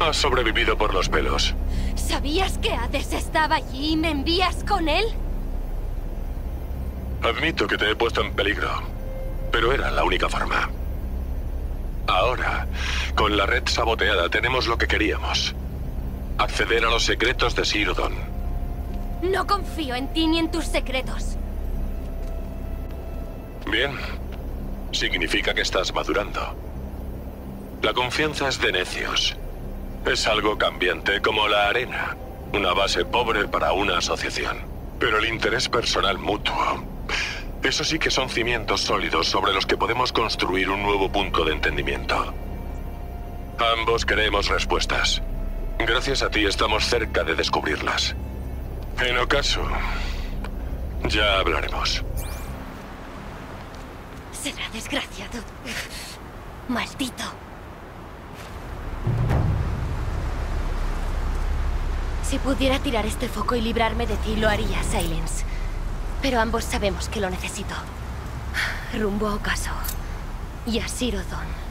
Has sobrevivido por los pelos. ¿Sabías que Hades estaba allí y me envías con él? Admito que te he puesto en peligro, pero era la única forma. Ahora, con la red saboteada, tenemos lo que queríamos. Acceder a los secretos de Sirodon. No confío en ti ni en tus secretos. Bien. Significa que estás madurando. La confianza es de necios. Es algo cambiante como la arena. Una base pobre para una asociación. Pero el interés personal mutuo. Eso sí que son cimientos sólidos sobre los que podemos construir un nuevo punto de entendimiento. Ambos queremos respuestas. Gracias a ti estamos cerca de descubrirlas. En ocaso, ya hablaremos. Será desgraciado. Maldito. Si pudiera tirar este foco y librarme de ti, lo haría, Silence. Pero ambos sabemos que lo necesito. Rumbo a Ocaso. Y a Sirodon.